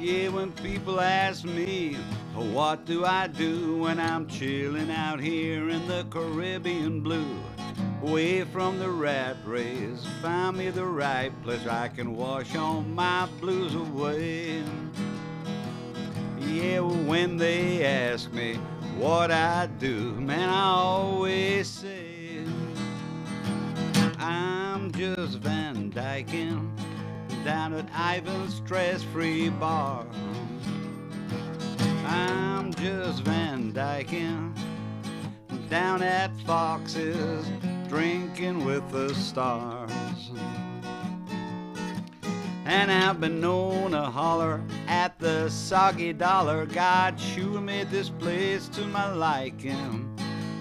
Yeah, when people ask me, oh, what do I do when I'm chilling out here in the Caribbean blue? Away from the rat race, find me the right place I can wash all my blues away. Yeah, when they ask me what I do, man, I always say I'm just Van Dyking down at Ivan's Stress Free Bar. I'm just Van Dyking down at Fox's drinking with the stars. And I've been known to holler at the soggy dollar. God sure made this place to my liking.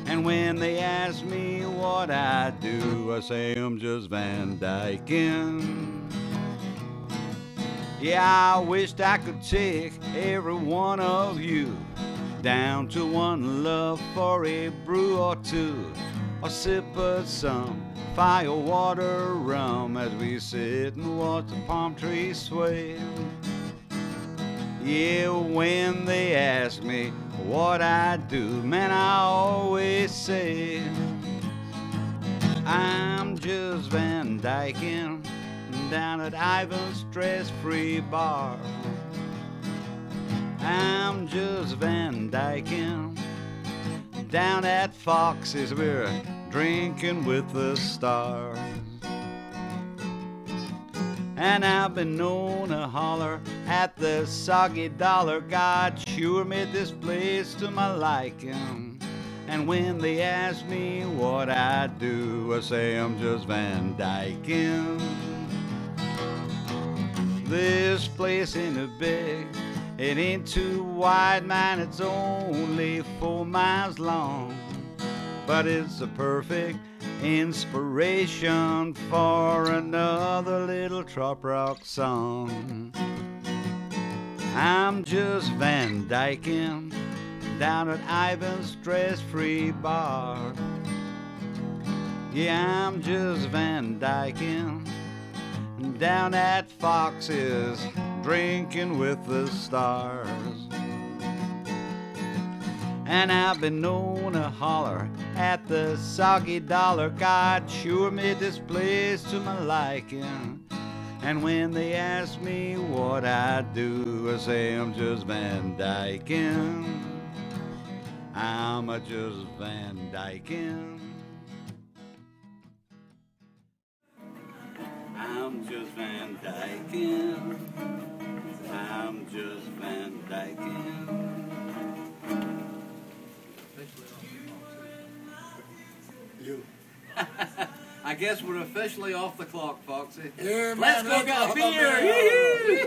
And when they ask me what I do, I say I'm just Van Dyking. Yeah, I wished I could take every one of you down to one love for a brew or two, or sip of some fire water rum as we sit and watch the palm trees sway. Yeah, when they ask me what I do, man, I always say I'm just Van Dyking down at Ivan's Stress Free Bar. I'm just Van Dyking down at Fox's. We're drinking with the stars. And I've been known to holler at the soggy dollar. God sure made this place to my liking. And when they ask me what I do, I say I'm just Van Dyking. This place ain't a big, it ain't too wide, man, it's only four miles long. But it's a perfect inspiration for another little trop rock song. I'm just Van Dyking down at Ivan's Stress Free Bar. Yeah, I'm just Van Dyking down at Fox's drinking with the stars. And I've been known to holler at the soggy dollar. God sure made this place to my liking. And when they ask me what I do, I say I'm just Van Dyking. I'm a just Van Dyking. Van Dyking. I'm just Van Dyking. You. I guess we're officially off the clock, Foxy. Yeah, Let's man, go get a beer.